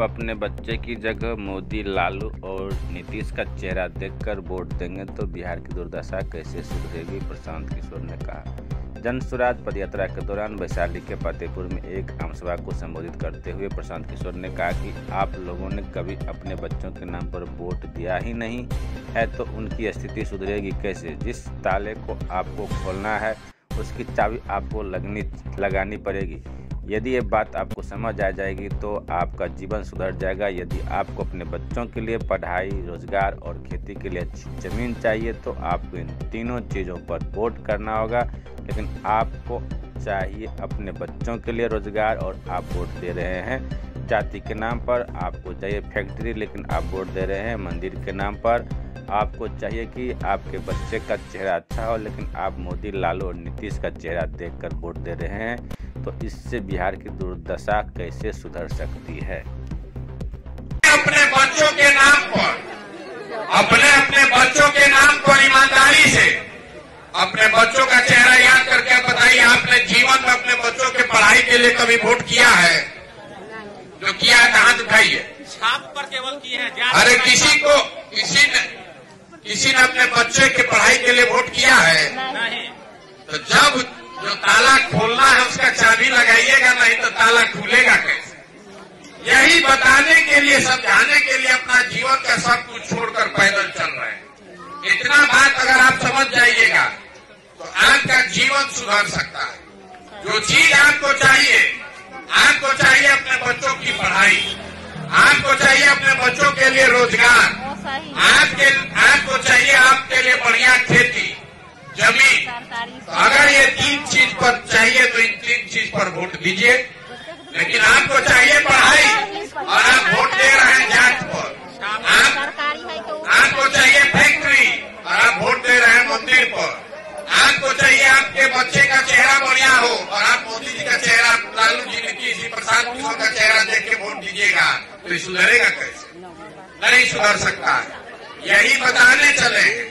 अपने बच्चे की जगह मोदी, लालू और नीतीश का चेहरा देखकर वोट देंगे तो बिहार की दुर्दशा कैसे सुधरेगी? प्रशांत किशोर ने कहा। जन स्वराज पदयात्रा के दौरान वैशाली के फतेहपुर में एक आमसभा को संबोधित करते हुए प्रशांत किशोर ने कहा कि आप लोगों ने कभी अपने बच्चों के नाम पर वोट दिया ही नहीं है तो उनकी स्थिति सुधरेगी कैसे? जिस ताले को आपको खोलना है, उसकी चाबी आपको लगनी लगानी पड़ेगी। यदि ये बात आपको समझ आ जाएगी तो आपका जीवन सुधर जाएगा। यदि आपको अपने बच्चों के लिए पढ़ाई, रोज़गार और खेती के लिए अच्छी ज़मीन चाहिए तो आपको इन तीनों चीज़ों पर वोट करना होगा। लेकिन आपको चाहिए अपने बच्चों के लिए रोज़गार और आप वोट दे रहे हैं। जाति के नाम पर आपको चाहिए फैक्ट्री, लेकिन आप वोट दे रहे हैं मंदिर के नाम पर। आपको चाहिए कि आपके बच्चे का चेहरा अच्छा हो, लेकिन आप मोदी, लालू और नीतीश का चेहरा देखकर वोट दे रहे हैं। तो इससे बिहार की दुर्दशा कैसे सुधर सकती है? अपने बच्चों के नाम पर अपने अपने बच्चों के नाम पर ईमानदारी से अपने बच्चों का चेहरा याद करके आप बताइए आपने जीवन में अपने बच्चों के पढ़ाई के लिए कभी वोट किया है? जो किया है तो हाथ उठाइए। छाप पर केवल किए हैं अरे किसी को किसी ने किसी ने अपने बच्चे के पढ़ाई के लिए वोट किया है? नहीं तो जब जो ताला खोलना है उसका चाबी लगाइएगा नहीं तो ताला खुलेगा कैसे? यही बताने के लिए, समझाने के लिए अपना जीवन का सब कुछ छोड़कर पैदल चल रहे हैं। इतना बात अगर आप समझ जाइएगा तो आपका जीवन सुधर सकता है। जो चीज़ आपको चाहिए आपको चाहिए अपने बच्चों की पढ़ाई, आपको चाहिए अपने बच्चों के लिए रोज़गार, आपके, आपको चाहिए आपके लिए बढ़िया खेती, ज़मीन। तो अगर ये तीन चीज़ पर वोट दीजिए। लेकिन आपको चाहिए पढ़ाई, और आप वोट दे रहे हैं जात पर। आप आपको चाहिए फैक्ट्री, और आप वोट दे रहे हैं मंदिर पर। आपको चाहिए आपके बच्चे का चेहरा बढ़िया हो, और आप मोदी जी का चेहरा, लालू जी नीतीश जी प्रसाद किशोर का चेहरा देख के वोट दीजिएगा तो सुधरेगा कैसे? नहीं सुधर सकता है। यही बताने चले।